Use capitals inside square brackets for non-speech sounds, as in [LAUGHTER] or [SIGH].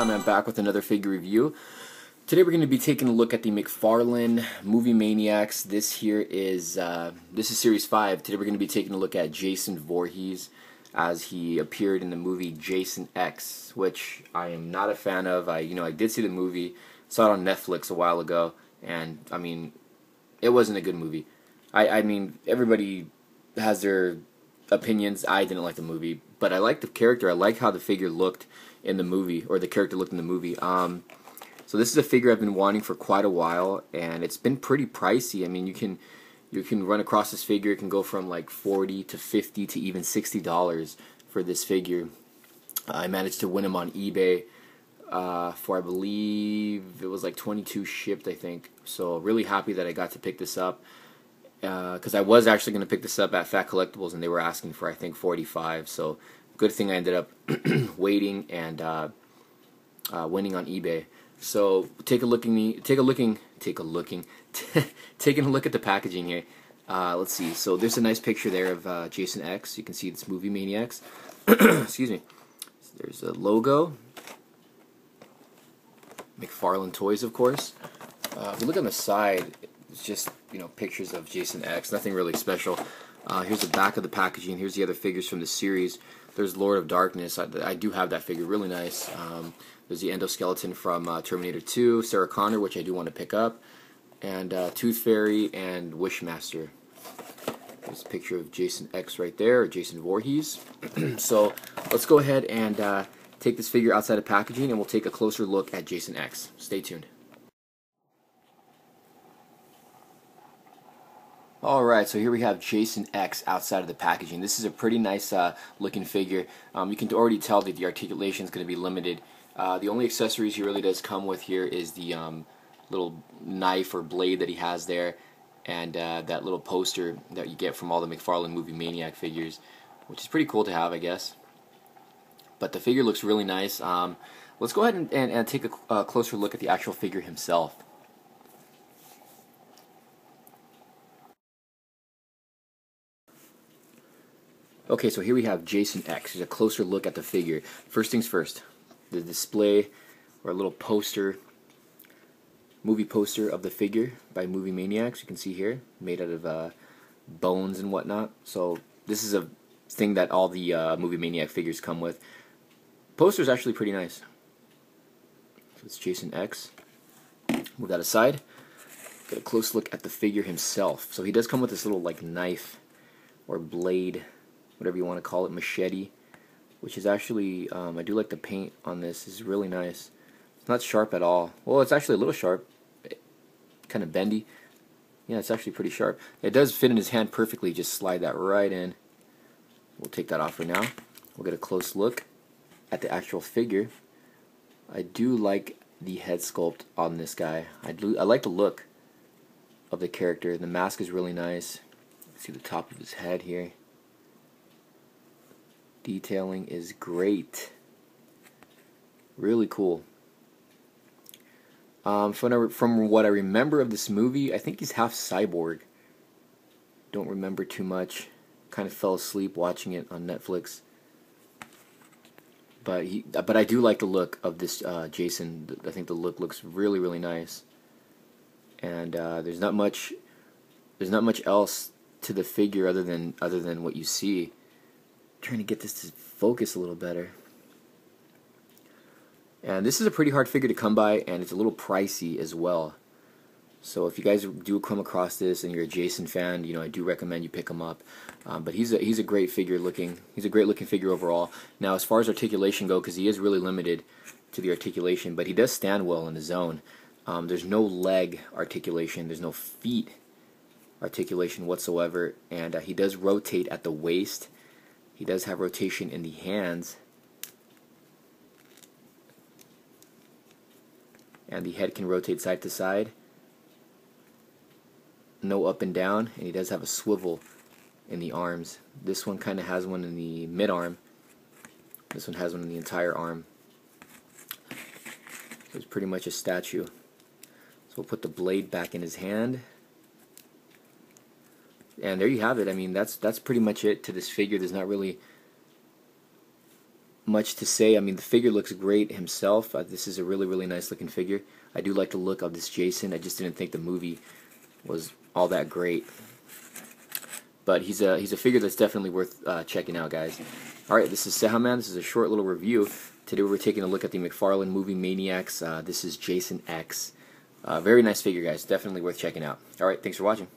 Sam. I'm back with another figure review. Today we're going to be taking a look at the McFarlane Movie Maniacs. This here is uh, this is Series 5. Today we're going to be taking a look at Jason Voorhees as he appeared in the movie Jason X, which I am not a fan of. I you know I did see the movie, saw it on Netflix a while ago, and I mean, it wasn't a good movie. I I mean everybody has their opinions. I didn't like the movie, but I like the character. I like how the figure looked in the movie, or the character looked in the movie. Um, so this is a figure I've been wanting for quite a while, and it's been pretty pricey. I mean, you can you can run across this figure. It can go from like forty to fifty to even sixty dollars for this figure. I managed to win him on eBay uh, for I believe it was like 22 shipped, I think. So really happy that I got to pick this up because uh, I was actually going to pick this up at Fat Collectibles and they were asking for I think 45. So good thing I ended up [CLEARS THROAT] waiting and uh, uh, winning on eBay. So take a looking, take a looking, take a looking, [LAUGHS] taking a look at the packaging here. Uh, let's see. So there's a nice picture there of uh, Jason X. You can see this movie Maniacs. [CLEARS THROAT] Excuse me. There's a logo. McFarlane Toys, of course. Uh, if you look on the side, it's just you know pictures of Jason X. Nothing really special. Uh, here's the back of the packaging. Here's the other figures from the series. There's Lord of Darkness. I, I do have that figure. Really nice. Um, there's the endoskeleton from uh, Terminator 2. Sarah Connor, which I do want to pick up. And uh, Tooth Fairy and Wishmaster. There's a picture of Jason X right there, or Jason Voorhees. [CLEARS THROAT] so let's go ahead and uh, take this figure outside of packaging and we'll take a closer look at Jason X. Stay tuned. Alright, so here we have Jason X outside of the packaging. This is a pretty nice uh, looking figure. Um, you can already tell that the articulation is going to be limited. Uh, the only accessories he really does come with here is the um, little knife or blade that he has there and uh, that little poster that you get from all the McFarlane Movie Maniac figures, which is pretty cool to have, I guess. But the figure looks really nice. Um, let's go ahead and, and, and take a closer look at the actual figure himself. Okay, so here we have Jason X. Here's a closer look at the figure. First things first, the display or a little poster, movie poster of the figure by Movie Maniacs. You can see here, made out of uh, bones and whatnot. So this is a thing that all the uh, Movie Maniac figures come with. Poster is actually pretty nice. So it's Jason X. Move that aside. Get a close look at the figure himself. So he does come with this little like knife or blade whatever you want to call it, machete, which is actually, um, I do like the paint on this, is really nice. It's not sharp at all. Well, it's actually a little sharp, kind of bendy. Yeah, it's actually pretty sharp. It does fit in his hand perfectly, just slide that right in. We'll take that off for now. We'll get a close look at the actual figure. I do like the head sculpt on this guy. I do I like the look of the character. The mask is really nice. See the top of his head here. Detailing is great. Really cool. Um, from, from what I remember of this movie, I think he's half cyborg. Don't remember too much. Kind of fell asleep watching it on Netflix. But he, but I do like the look of this uh, Jason. I think the look looks really, really nice. And uh, there's not much, there's not much else to the figure other than other than what you see trying to get this to focus a little better. And this is a pretty hard figure to come by, and it's a little pricey as well. So if you guys do come across this and you're a Jason fan, you know I do recommend you pick him up. Um, but he's a he's a great figure looking. He's a great looking figure overall. Now as far as articulation go, because he is really limited to the articulation, but he does stand well in the zone. Um, there's no leg articulation. There's no feet articulation whatsoever, and uh, he does rotate at the waist he does have rotation in the hands. And the head can rotate side to side. No up and down. And he does have a swivel in the arms. This one kind of has one in the mid arm. This one has one in the entire arm. So it's pretty much a statue. So we'll put the blade back in his hand and there you have it. I mean, that's that's pretty much it to this figure. There's not really much to say. I mean, the figure looks great himself. Uh, this is a really, really nice looking figure. I do like the look of this Jason. I just didn't think the movie was all that great. But he's a he's a figure that's definitely worth uh, checking out, guys. All right, this is Cejaman. This is a short little review. Today we're taking a look at the McFarlane movie Maniacs. Uh, this is Jason X. Uh, very nice figure, guys. Definitely worth checking out. All right, thanks for watching.